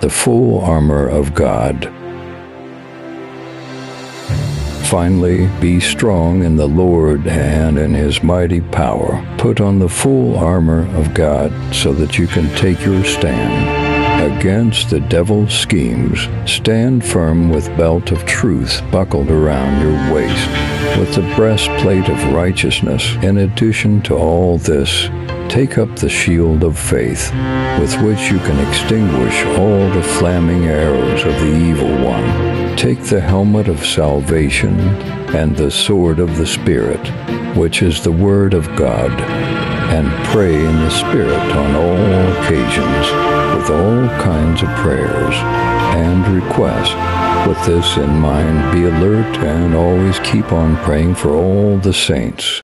the full armor of God. Finally, be strong in the Lord and in his mighty power. Put on the full armor of God so that you can take your stand. Against the devil's schemes, stand firm with belt of truth buckled around your waist, with the breastplate of righteousness. In addition to all this, take up the shield of faith, with which you can extinguish all the flaming arrows of the evil one. Take the helmet of salvation and the sword of the Spirit, which is the Word of God, and pray in the Spirit on all occasions with all kinds of prayers and requests. With this in mind, be alert and always keep on praying for all the saints.